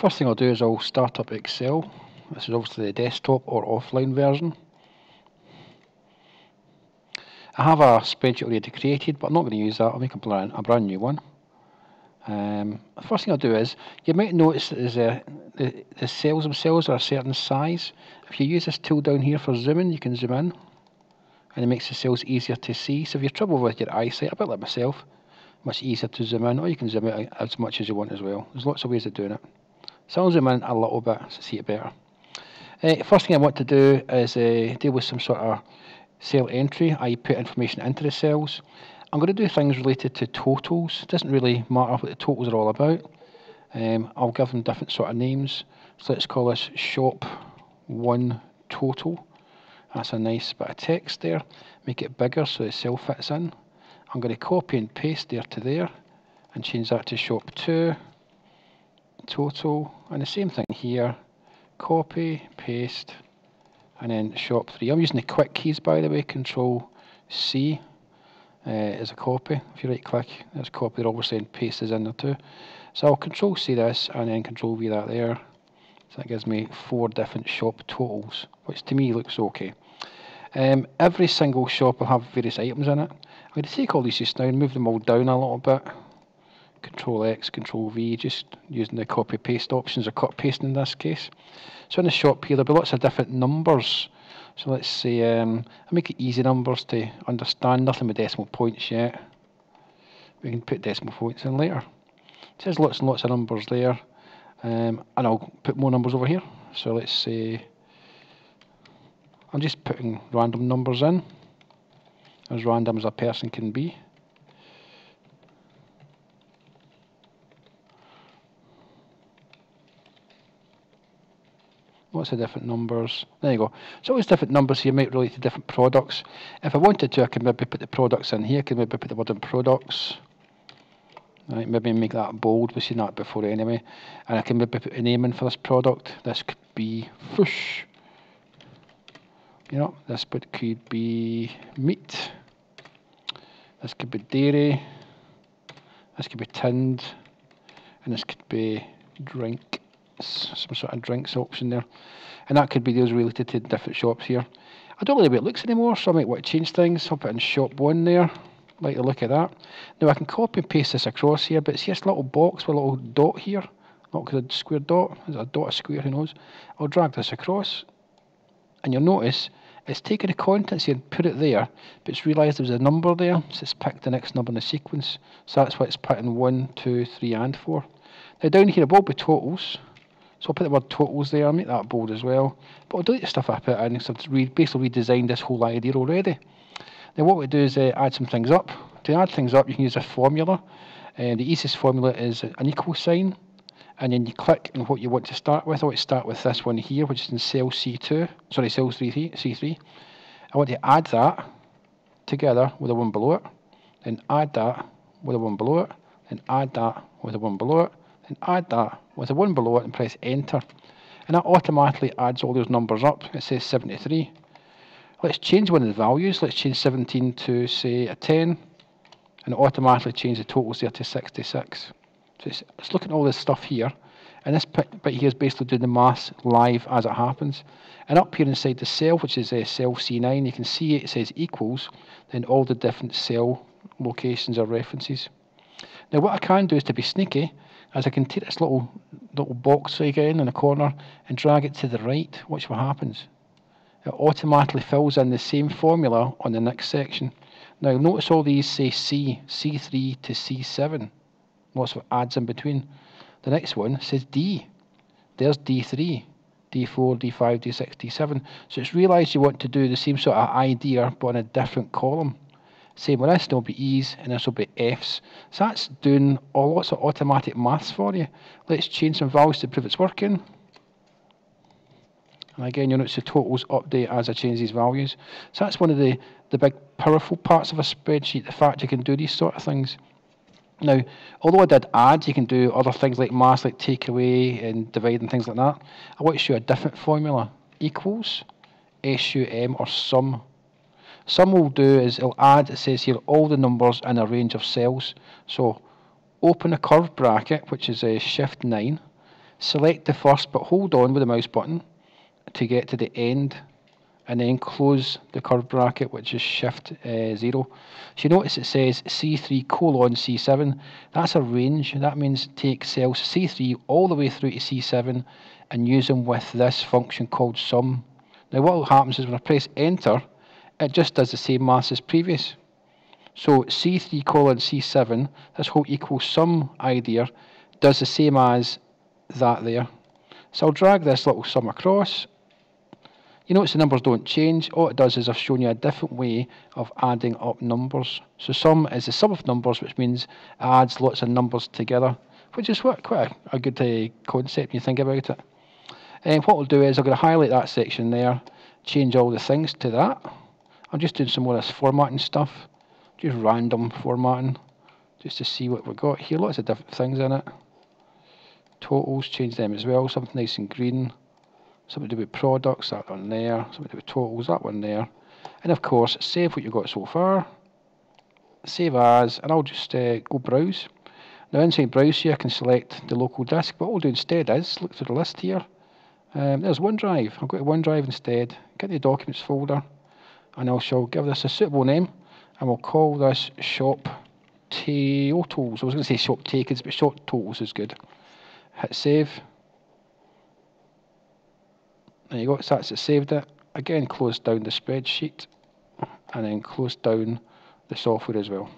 First thing I'll do is I'll start up Excel. This is obviously the desktop or offline version. I have a spreadsheet already created, but I'm not going to use that. I'll make a brand, a brand new one. Um, the first thing I'll do is, you might notice that a, the, the cells themselves are a certain size. If you use this tool down here for zooming, you can zoom in, and it makes the cells easier to see. So if you're trouble with your eyesight, a bit like myself, much easier to zoom in, or you can zoom out as much as you want as well. There's lots of ways of doing it. So I'll zoom in a little bit to see it better. Uh, first thing I want to do is uh, deal with some sort of cell entry, I put information into the cells. I'm going to do things related to totals. It doesn't really matter what the totals are all about. Um, I'll give them different sort of names. So let's call this shop one total. That's a nice bit of text there. Make it bigger so the cell fits in. I'm going to copy and paste there to there and change that to shop 2 total and the same thing here. Copy paste and then shop 3 I'm using the quick keys by the way control C uh, is a copy. If you right click there's copy obviously and paste is in there too. So I'll control C this and then control V that there. So that gives me four different shop totals which to me looks okay. Um, every single shop will have various items in it. I'm going to take all these just now and move them all down a little bit. Control X, Control V, just using the copy paste options or cut paste in this case. So in the shop here, there'll be lots of different numbers. So let's say, um, I make it easy numbers to understand, nothing with decimal points yet. We can put decimal points in later. So there's lots and lots of numbers there. Um, and I'll put more numbers over here. So let's say, I'm just putting random numbers in as random as a person can be. Lots of different numbers. There you go. So always different numbers here might relate to different products. If I wanted to, I could maybe put the products in here. I could maybe put the word in products. Right, maybe make that bold. We've seen that before anyway. And I can maybe put a name in for this product. This could be fish you know, this bit could be meat, this could be dairy, this could be tinned, and this could be drink, some sort of drinks option there. And that could be those related to different shops here. I don't the way it looks anymore, so I might want to change things. I'll put in shop one there. Like the look at that. Now I can copy and paste this across here, but just a little box with a little dot here. Not because a square dot. Is a dot a square? Who knows? I'll drag this across and you'll notice it's taken the contents here and put it there, but it's realised there's a number there, so it's picked the next number in the sequence. So that's why it's putting in 1, 2, 3 and 4. Now down here above the totals, so I'll put the word totals there, make that bold as well. But I'll delete the stuff I put in, so I've basically redesigned this whole idea already. Now what we do is uh, add some things up. To add things up, you can use a formula. Uh, the easiest formula is an equal sign and then you click on what you want to start with. I want to start with this one here, which is in cell C2, sorry, cell C3. C3. I want to add that together with the one below it, then add that with the one below it, then add that with the one below it, then add that with the one below it and press enter. And that automatically adds all those numbers up. It says 73. Let's change one of the values. Let's change 17 to, say, a 10, and it automatically change the totals there to 66. So it's, it's looking at all this stuff here, and this bit, here is basically doing the maths live as it happens. And up here inside the cell, which is uh, cell C9, you can see it says equals, then all the different cell locations or references. Now what I can do is to be sneaky, as I can take this little little box again in the corner and drag it to the right, watch what happens. It automatically fills in the same formula on the next section. Now notice all these say C, C3 to C7 lots of adds in between. The next one says D. There's D3, D4, D5, D6, D7. So it's realised you want to do the same sort of idea but on a different column. Same with this, there'll be E's and this will be F's. So that's doing all lots of automatic maths for you. Let's change some values to prove it's working. And again, you'll notice the totals update as I change these values. So that's one of the, the big powerful parts of a spreadsheet, the fact you can do these sort of things. Now, although I did add, you can do other things like mass, like take away and divide and things like that. I want to show a different formula. Equals, SUM or sum. Sum will do is it'll add, it says here, all the numbers in a range of cells. So open a curved bracket, which is a shift 9, select the first, but hold on with the mouse button to get to the end and then close the curved bracket which is shift uh, 0. So you notice it says C3 colon C7. That's a range. That means take cells C3 all the way through to C7 and use them with this function called sum. Now what happens is when I press enter it just does the same mass as previous. So C3 colon C7, this whole equal sum idea, does the same as that there. So I'll drag this little sum across you notice the numbers don't change. All it does is I've shown you a different way of adding up numbers. So sum is the sum of numbers, which means it adds lots of numbers together, which is quite a, a good uh, concept when you think about it. And what we'll do is I'm going to highlight that section there, change all the things to that. I'm just doing some more of this formatting stuff, just random formatting, just to see what we've got here. Lots of different things in it. Totals, change them as well, something nice and green something to do with products, that one there, something to do with totals, that one there. And of course, save what you've got so far. Save as, and I'll just uh, go browse. Now inside browse here, I can select the local disk, but what we'll do instead is, look through the list here. Um, there's OneDrive, I'll go to OneDrive instead, get the documents folder, and I shall give this a suitable name, and we'll call this shop totals. I was going to say shop takers, but shop totals is good. Hit save. There you go, so that's it saved it. Again, close down the spreadsheet and then close down the software as well.